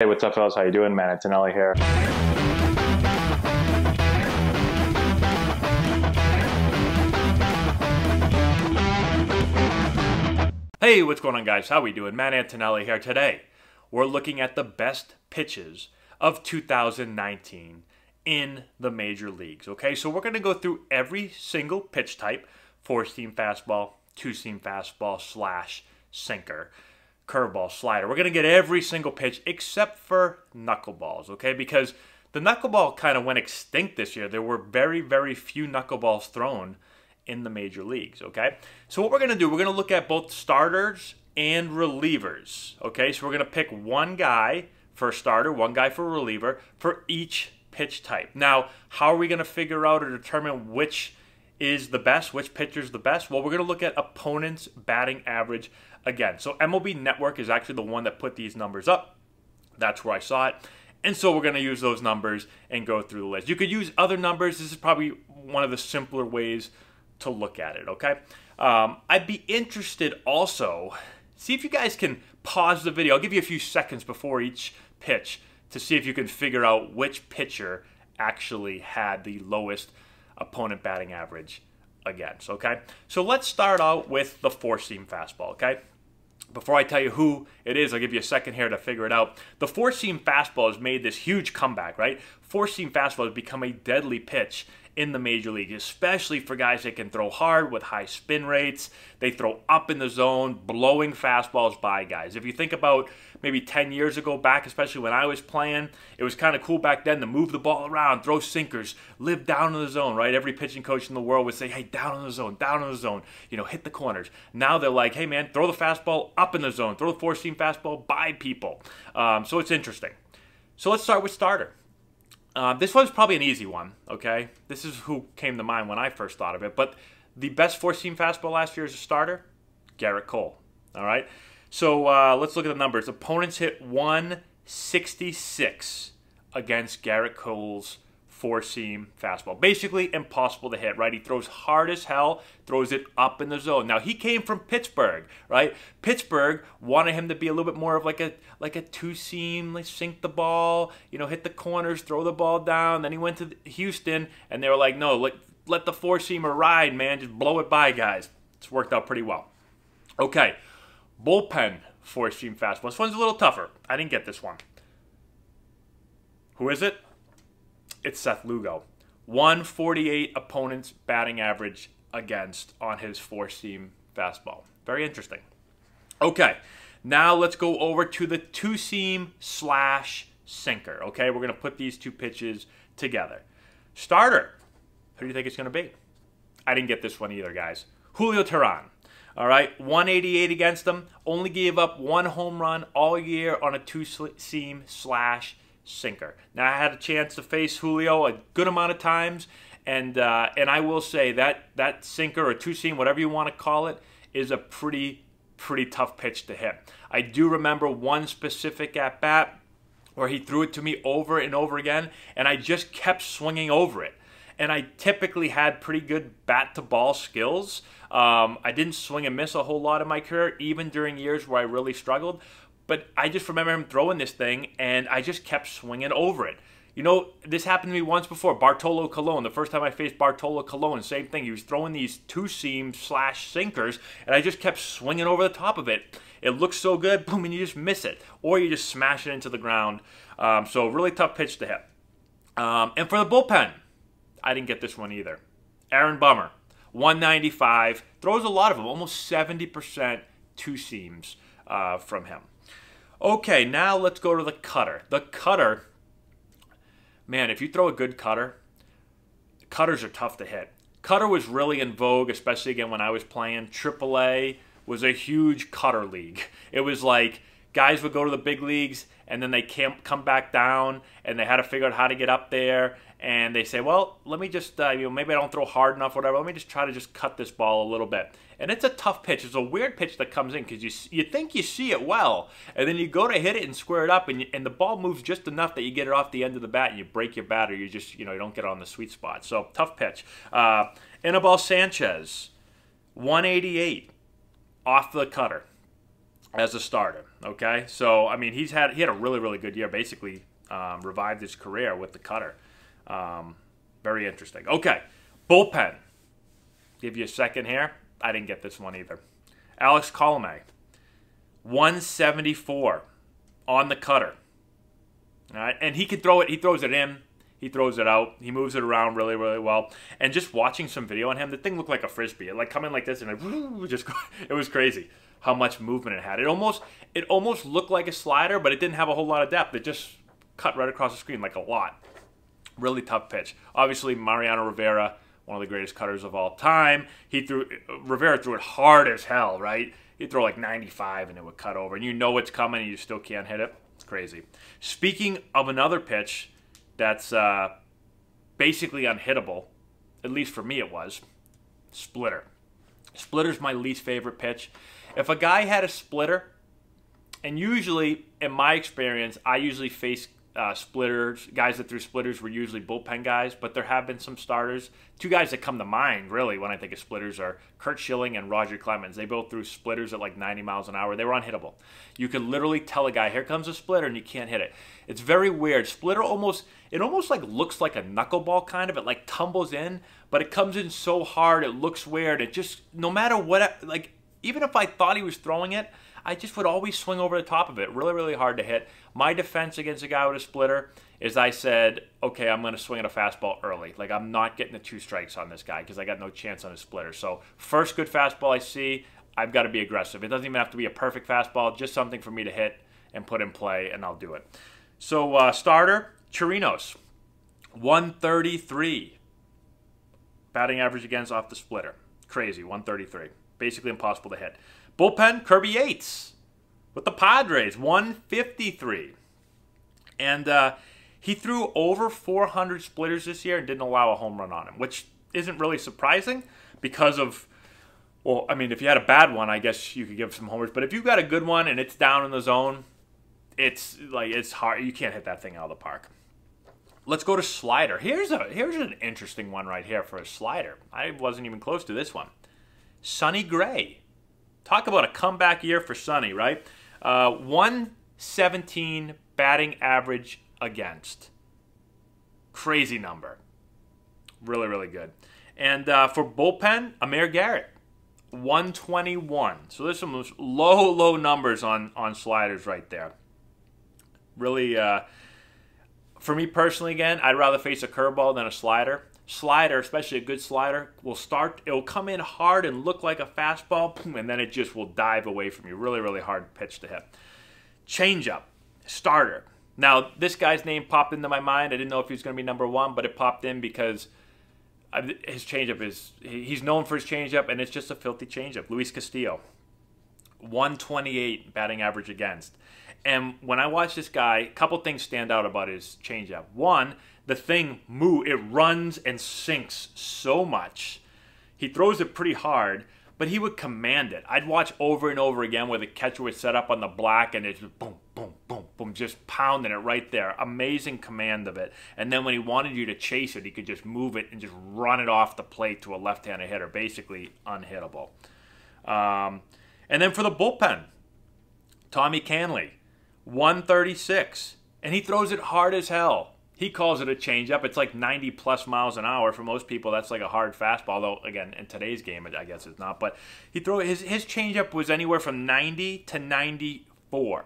Hey, what's up, fellas? How you doing? Man, Antonelli here. Hey, what's going on, guys? How we doing? Matt Antonelli here. Today, we're looking at the best pitches of 2019 in the major leagues. Okay, so we're going to go through every single pitch type: four-seam fastball, two-seam fastball, slash sinker curveball, slider. We're going to get every single pitch except for knuckleballs, okay? Because the knuckleball kind of went extinct this year. There were very, very few knuckleballs thrown in the major leagues, okay? So what we're going to do, we're going to look at both starters and relievers, okay? So we're going to pick one guy for a starter, one guy for a reliever for each pitch type. Now, how are we going to figure out or determine which is the best, which pitcher is the best? Well, we're going to look at opponent's batting average again. So MLB Network is actually the one that put these numbers up. That's where I saw it. And so we're going to use those numbers and go through the list. You could use other numbers. This is probably one of the simpler ways to look at it, okay? Um, I'd be interested also, see if you guys can pause the video. I'll give you a few seconds before each pitch to see if you can figure out which pitcher actually had the lowest opponent batting average against, okay? So let's start out with the four seam fastball, okay? Before I tell you who it is, I'll give you a second here to figure it out. The four seam fastball has made this huge comeback, right? Four seam fastball has become a deadly pitch in the major league, especially for guys that can throw hard with high spin rates. They throw up in the zone, blowing fastballs by guys. If you think about maybe 10 years ago back, especially when I was playing, it was kind of cool back then to move the ball around, throw sinkers, live down in the zone, right? Every pitching coach in the world would say, hey, down in the zone, down in the zone, you know, hit the corners. Now they're like, hey, man, throw the fastball up in the zone, throw the four seam fastball by people. Um, so it's interesting. So let's start with starter. Uh, this one's probably an easy one, okay? This is who came to mind when I first thought of it. But the best four seam fastball last year as a starter, Gerrit Cole. All right? So uh, let's look at the numbers. Opponents hit 166 against Gerrit Cole's four seam fastball. Basically impossible to hit, right? He throws hard as hell, throws it up in the zone. Now he came from Pittsburgh, right? Pittsburgh wanted him to be a little bit more of like a like a two seam, like sink the ball, you know, hit the corners, throw the ball down. Then he went to Houston and they were like, no, let let the four seamer ride, man. Just blow it by, guys. It's worked out pretty well. Okay, bullpen four seam fastball. This one's a little tougher. I didn't get this one. Who is it? It's Seth Lugo. 148 opponents batting average against on his four seam fastball. Very interesting. Okay, now let's go over to the two seam slash sinker. Okay, we're going to put these two pitches together. Starter, who do you think it's going to be? I didn't get this one either, guys. Julio Teheran. All right, 188 against him. Only gave up one home run all year on a two seam slash sinker. Now I had a chance to face Julio a good amount of times, and uh, and I will say that that sinker or two seam, whatever you want to call it, is a pretty pretty tough pitch to hit. I do remember one specific at bat where he threw it to me over and over again, and I just kept swinging over it. And I typically had pretty good bat to ball skills. Um, I didn't swing and miss a whole lot in my career, even during years where I really struggled. But I just remember him throwing this thing, and I just kept swinging over it. You know, this happened to me once before. Bartolo Colon, the first time I faced Bartolo Colon, same thing. He was throwing these two seam slash sinkers, and I just kept swinging over the top of it. It looks so good, boom, and you just miss it, or you just smash it into the ground. Um, so really tough pitch to hit. Um, and for the bullpen, I didn't get this one either. Aaron Bummer, 195, throws a lot of them, almost 70% two seams uh, from him. Okay, now let's go to the cutter. The cutter, man, if you throw a good cutter, cutters are tough to hit. Cutter was really in vogue, especially again when I was playing. AAA was a huge cutter league. It was like guys would go to the big leagues and then they can't come back down and they had to figure out how to get up there and they say, well, let me just, uh, you know, maybe I don't throw hard enough, whatever. Let me just try to just cut this ball a little bit. And it's a tough pitch. It's a weird pitch that comes in because you you think you see it well, and then you go to hit it and square it up, and you, and the ball moves just enough that you get it off the end of the bat and you break your bat, or you just you know you don't get it on the sweet spot. So tough pitch. Uh, Sanchez, 188 off the cutter. as a starter. Okay, so I mean he's had he had a really really good year. Basically, um, revived his career with the cutter. Um, very interesting. Okay, bullpen. Give you a second here. I didn't get this one either. Alex Colome, 174 on the cutter. All right, and he can throw it. He throws it in. He throws it out. He moves it around really, really well. And just watching some video on him, the thing looked like a frisbee. It like come in like this and it just it was crazy how much movement it had. It almost it almost looked like a slider, but it didn't have a whole lot of depth. It just cut right across the screen like a lot. Really tough pitch. Obviously, Mariano Rivera, one of the greatest cutters of all time. He threw Rivera threw it hard as hell, right? He'd throw like 95 and it would cut over, and you know it's coming, and you still can't hit it. It's crazy. Speaking of another pitch that's uh, basically unhittable, at least for me it was, splitter. Splitter's my least favorite pitch. If a guy had a splitter, and usually, in my experience, I usually face uh, splitters. Guys that threw splitters were usually bullpen guys, but there have been some starters. Two guys that come to mind, really, when I think of splitters are Curt Schilling and Roger Clemens. They both threw splitters at like 90 miles an hour. They were unhittable. You could literally tell a guy, here comes a splitter, and you can't hit it. It's very weird. Splitter almost, it almost like looks like a knuckleball kind of. It like tumbles in, but it comes in so hard, it looks weird. It just, no matter what, like, even if I thought he was throwing it, I just would always swing over the top of it. Really, really hard to hit. My defense against a guy with a splitter is I said, okay, I'm going to swing at a fastball early. Like, I'm not getting the two strikes on this guy because I got no chance on his splitter. So, first good fastball I see, I've got to be aggressive. It doesn't even have to be a perfect fastball, just something for me to hit and put in play, and I'll do it. So, uh, starter, Chirinos, 133. Batting average against off the splitter. Crazy, 133 basically impossible to hit. Bullpen, Kirby Yates with the Padres, 153. And uh, he threw over 400 splitters this year and didn't allow a home run on him, which isn't really surprising because of, well, I mean, if you had a bad one, I guess you could give some homers. But if you've got a good one and it's down in the zone, it's like it's hard. You can't hit that thing out of the park. Let's go to slider. Here's a here's an interesting one right here for a slider. I wasn't even close to this one. Sonny Gray. Talk about a comeback year for Sonny, right? Uh, 117 batting average against. Crazy number. Really, really good. And uh, for bullpen, Amir Garrett, 121. So there's some low, low numbers on, on sliders right there. Really, uh, for me personally, again, I'd rather face a curveball than a slider slider, especially a good slider, will start, it will come in hard and look like a fastball, and then it just will dive away from you. Really, really hard pitch to hit. Changeup, starter. Now, this guy's name popped into my mind. I didn't know if he was going to be number one, but it popped in because his changeup is, he's known for his changeup, and it's just a filthy changeup. Luis Castillo, 128 batting average against. And when I watch this guy, a couple things stand out about his changeup. One, the thing move it runs and sinks so much. He throws it pretty hard, but he would command it. I'd watch over and over again where the catcher would set up on the black and it's boom, boom, boom, boom, just pounding it right there. Amazing command of it. And then when he wanted you to chase it, he could just move it and just run it off the plate to a left-handed hitter, basically unhittable. Um, and then for the bullpen, Tommy Kahnle, 136, and he throws it hard as hell. He calls it a changeup. It's like 90 plus miles an hour for most people. That's like a hard fastball, though. Again, in today's game, I guess it's not. But he throw his his changeup was anywhere from 90 to 94.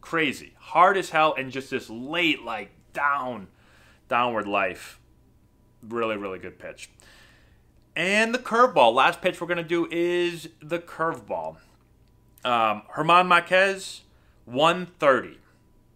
Crazy, hard as hell, and just this late like down, downward life. Really, really good pitch. And the curveball. Last pitch we're gonna do is the curveball. Um, German Marquez, 130.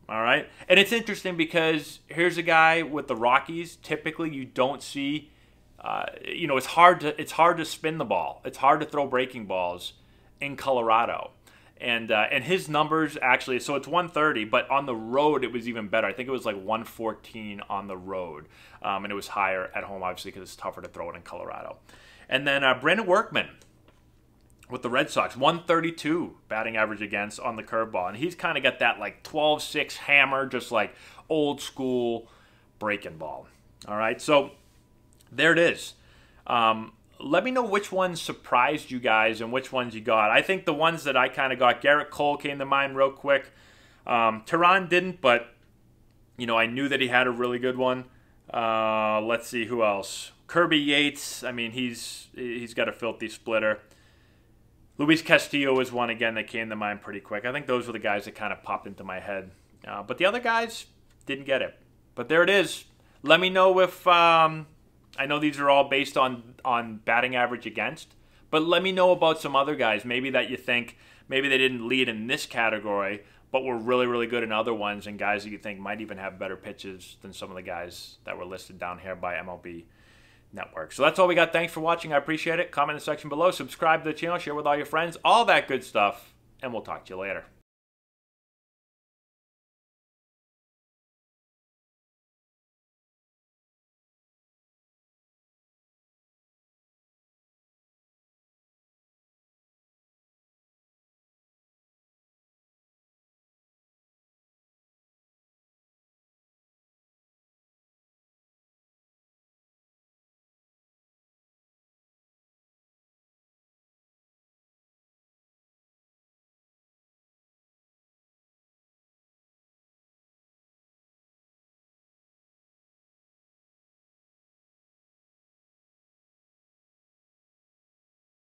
All right. And it's interesting because here's a guy with the Rockies. Typically, you don't see. Uh, you know, it's hard to it's hard to spin the ball. It's hard to throw breaking balls in Colorado, and uh, and his numbers actually. So it's 130, but on the road it was even better. I think it was like 114 on the road, um, and it was higher at home, obviously, because it's tougher to throw it in Colorado. And then uh, Brandon Workman, with the Red Sox, 132 batting average against on the curveball. And he's kind of got that like 12 6 hammer, just like old school breaking ball. All right, so there it is. Um, let me know which ones surprised you guys and which ones you got. I think the ones that I kind of got, Gerrit Cole came to mind real quick. Um, Teheran didn't, but you know I knew that he had a really good one. Uh, let's see who else. Kirby Yates. I mean he's he's got a filthy splitter. Luis Castillo was one again that came to mind pretty quick. I think those were the guys that kind of popped into my head. Uh, but the other guys didn't get it. But there it is. Let me know if um, I know these are all based on on batting average against, but let me know about some other guys maybe that you think maybe they didn't lead in this category, but were really really good in other ones and guys that you think might even have better pitches than some of the guys that were listed down here by MLB Network. So that's all we got. Thanks for watching. I appreciate it. Comment in the section below. Subscribe to the channel. Share with all your friends. All that good stuff. And we'll talk to you later.